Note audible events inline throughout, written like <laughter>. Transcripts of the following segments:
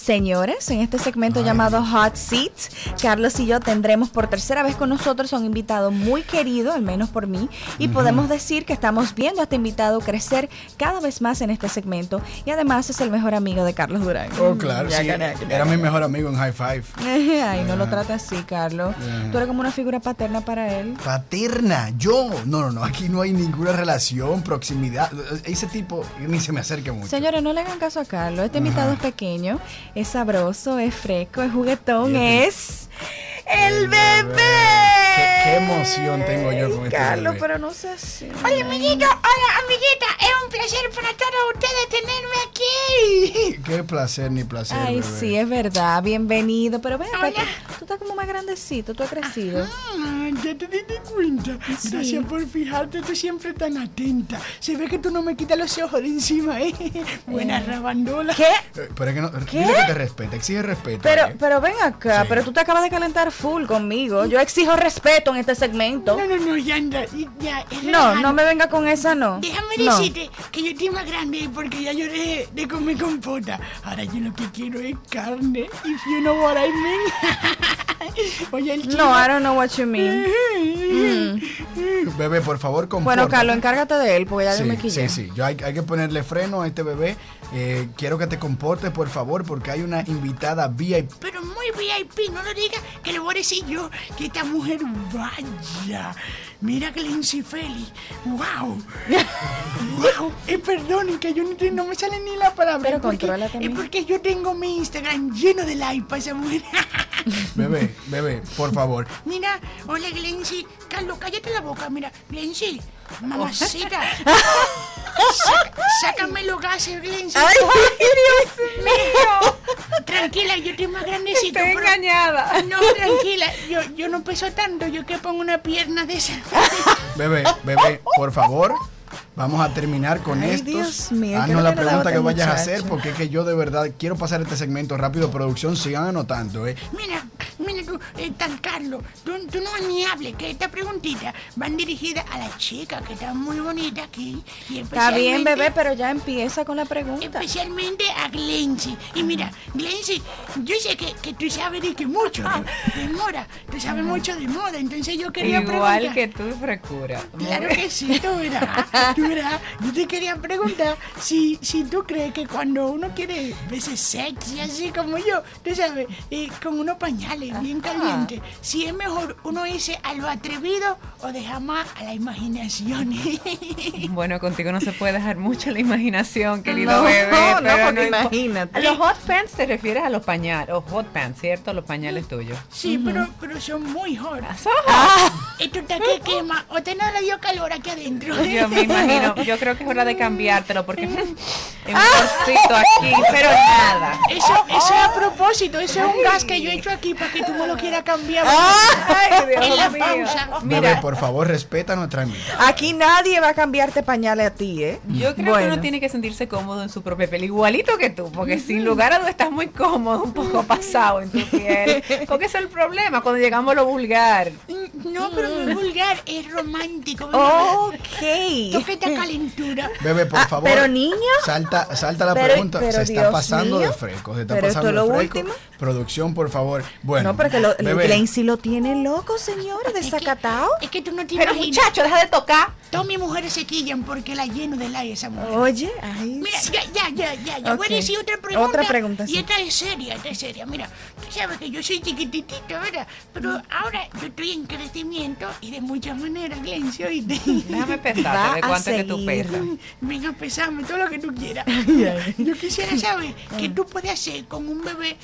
Señores, en este segmento llamado Hot Seats, Carlos y yo tendremos por tercera vez con nosotros a un invitado muy querido, al menos por mí, y podemos decir que estamos viendo a este invitado crecer cada vez más en este segmento y además es el mejor amigo de Carlos Durán. Oh, claro, sí. Era mi mejor amigo en High Five. <laughs> Ay, no lo trata así, Carlos. Tú eres como una figura paterna para él. ¿Paterna? ¿Yo? No, no, no. Aquí no hay ninguna relación, proximidad. Ese tipo ni se me acerca mucho. Señores, no le hagan caso a Carlos. Este invitado es pequeño, es sabroso, es fresco, es juguetón, es el bebé. ¿Qué, emoción tengo yo con este Carlos, pero no sé si. Hola, amiguito. Hola, amiguita. Es un placer para todos ustedes tenerme aquí. Qué placer ni placer. Ay, sí, es verdad. Bienvenido. Pero ven estás como más grandecito, tú has crecido. Ah, ya te diste cuenta. Gracias por fijarte, tú siempre tan atenta. Se ve que tú no me quitas los ojos de encima, ¿eh? Buena eh. rabandola. ¿Qué? Eh, pero es que no. ¿Qué? Dile que te respete, exige respeto. Pero, ¿eh? pero ven acá, pero tú te acabas de calentar full conmigo. Yo exijo respeto en este segmento. No, no, no, ya anda. Ya, no, no me venga con esa, no. Déjame decirte que yo estoy más grande porque ya lloré de comer compota. Ahora yo lo que quiero es carne. If you know what I mean. <laughs> <laughs> Oye, el No, I don't know what you mean. Mm. Bebé, por favor, compórtate. Bueno, Carlos, encárgate de él porque ya sí, me quillé. Sí, sí, yo hay, hay, que ponerle freno a este bebé. Eh, quiero que te comportes, por favor, porque hay una invitada VIP. Pero muy VIP, no lo digas, que lo voy a decir yo, que esta mujer vaya. Mira que Lindsay Feli. ¡Wow! ¡Wow! Eh, perdón, que yo no, me sale ni la palabra. Pero controla también. Es porque yo tengo mi Instagram lleno de like para esa mujer. <laughs> bebé, bebé, por favor. Mira, hola Glency. Carlos, cállate la boca. Mira, Glency, mamacita. <laughs> sácame los gases, Glency. ¡Ay, Dios mío! Tranquila, yo estoy más grandecito. Estoy engañada. No, tranquila, yo, yo no peso tanto, yo que pongo una pierna de esa. Bebé, bebé, por favor, Vamos a terminar con Ay, estos. Dios mío, Haznos la pregunta que vayas a hacer porque es que yo de verdad quiero pasar este segmento rápido. Producción, sigan anotando, ¿eh? Mira tú, eh, tan Carlos, tú, no ni hables, que estas preguntitas van dirigidas a la chica que está muy bonita aquí. está bien, bebé, pero ya empieza con la pregunta. Especialmente a Glency. Y mira, Glency, yo sé que, que tú sabes de que mucho de, moda, tú sabes mucho de moda, entonces yo quería Igual que tú, frecura. Claro que sí, <laughs> tú verás. Yo te quería preguntar si, si tú crees que cuando uno quiere verse sexy, así como yo, tú sabes, eh, con unos pañales bien calientes, si es mejor uno irse a lo atrevido o dejar más a la imaginación. <laughs> bueno, contigo no se puede dejar mucho la imaginación, querido bebé. No, no, no imagínate. A los hot pants te refieres a los pañales, o hot pants, ¿cierto? Los pañales tuyos. Sí, pero, pero son muy hot. Ah, ¿Son hot? Esto está que quema, o te no le dio calor aquí adentro. Yo me imagino, <laughs> yo creo que es hora de cambiártelo porque es <laughs> un corcito aquí, pero nada. Eso, eso es a propósito, eso es un gas que yo he hecho aquí para que tú me lo quieras cambiar. Ay, Dios en la mío. pausa. Bebé, por favor, respeta nuestra invitada. Aquí nadie va a cambiarte pañales a ti, ¿eh? Yo creo que uno tiene que sentirse cómodo en su propia piel, igualito que tú, porque sin lugar a dudas estás muy cómodo, un poco pasado en tu piel. <laughs> Porque es el problema cuando llegamos a lo vulgar. No, pero no es vulgar, es romántico. Ok. Toca esta calentura. Bebé, por Ah, favor. pero niño. Salta, salta la Pero- pregunta. pero se está Dios pasando mío. de fresco. Se está Pero esto pasando es de lo fresco. último. Producción, por favor. Bueno. no, pero que lo, bebé, Glency lo tiene loco, señores, desacatado. Es que tú no te Pero imaginas. muchacho, deja de tocar. Todas mis mujeres se quillan porque la lleno de like esa mujer. Oye, ay. Mira, ya, ya, ya, ya, ya. Voy Ok. a decir otra pregunta. Otra pregunta, sí. Y esta es seria, esta es seria. Mira, tú sabes que yo soy chiquititito, ¿verdad? Pero ahora yo estoy en crecimiento y de muchas maneras, Glencio, ¿oíste? Déjame <laughs> Va pesarte de cuánto es que tú pesas. Venga, pesame todo lo que tú quieras. Yo quisiera saber qué tú puedes hacer con un bebé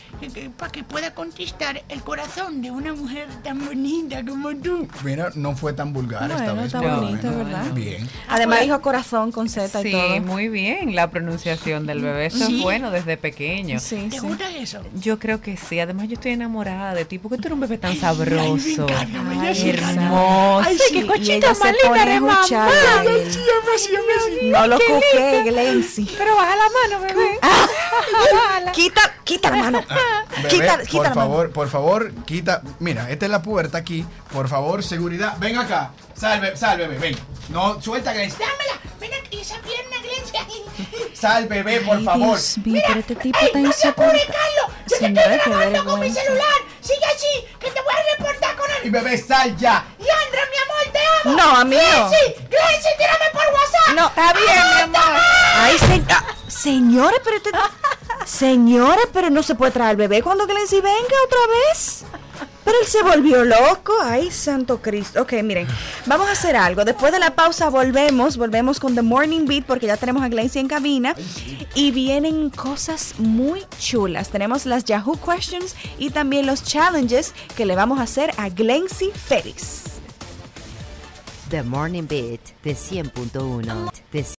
para que pueda conquistar el corazón de una mujer tan bonita como tú. Mira, no fue tan vulgar esta vez. está bonito, ¿verdad? Bien. Además dijo corazón con Z y Sí, todo. muy bien la pronunciación del bebé. Eso Sí. es bueno desde pequeño. Sí, ¿Te sí. gusta eso? Yo creo que sí. Además, yo estoy enamorada de ti porque tú eres un bebé tan sabroso. ay, me encanta, me Ay, encanta. Hermoso. Ay, sí, qué cochita más linda de mamá. No lo cuque, Glency. Pero baja la mano, bebé. Bájala. Quita, quita la mano. Bebé, quita, quita por la mano. favor, por favor, quita. Mira, esta es la puerta aquí. Por favor, seguridad. Ven acá. Salve, salve, ven. No, suelta, Glency. Dámela, ven y esa pierna, Glency. <laughs> Sal, bebé, por Ay, favor. Dios mío, pero este tipo ¡Ey, está insoportable. Carlos! ¡Yo te estoy grabando con mi celular! ¡Sigue así, que te voy a reportar con Y bebé, sal ya. ¡Leandra, mi amor, te amo! No, amigo. ¡Glency, Glency, tírame por WhatsApp! No, Está bien, mi amor. Ay, se- ah, señores, pero este... <laughs> Señores, pero no se puede traer al bebé cuando Glency venga otra vez. Pero él se volvió loco. Ay, santo Cristo. Ok, miren, vamos a hacer algo. Después de la pausa volvemos, volvemos con The Morning Beat porque ya tenemos a Glency en cabina. Y vienen cosas muy chulas. Tenemos las Yahoo Questions y también los challenges que le vamos a hacer a Glency Félix. The Morning Beat de 100.1. De